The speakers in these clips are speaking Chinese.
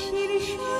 心里说。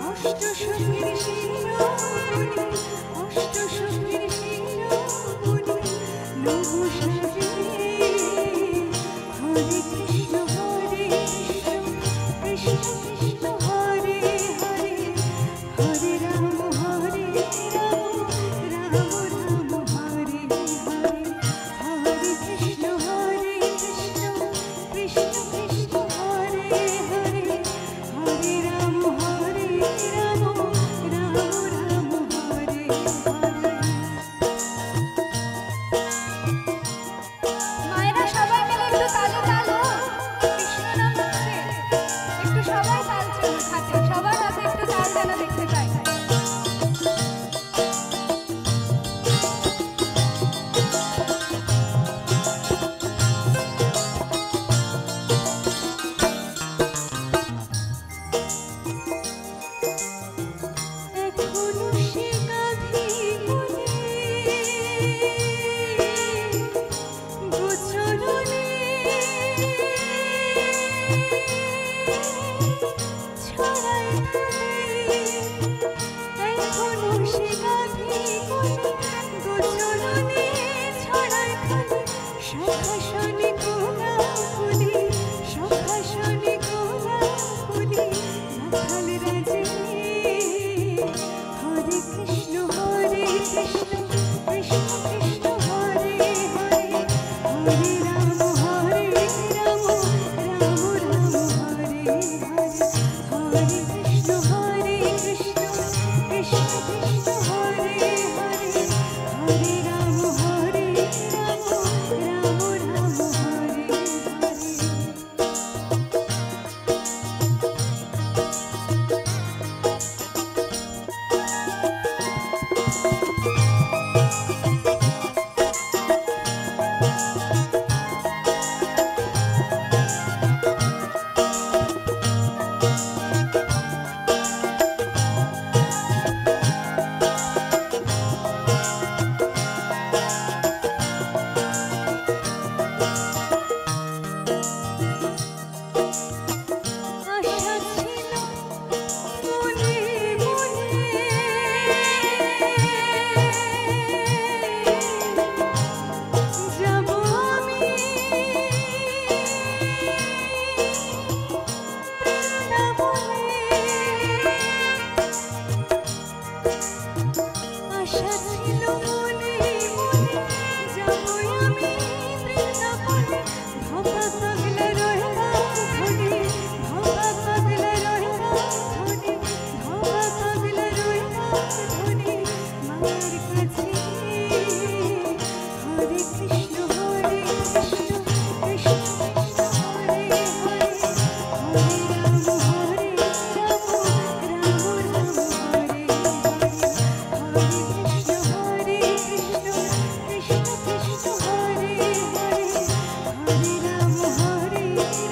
我是就是最的心忧。সাজানো Thank you.